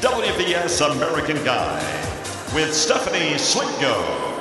WBS American Guy with Stephanie Slinko.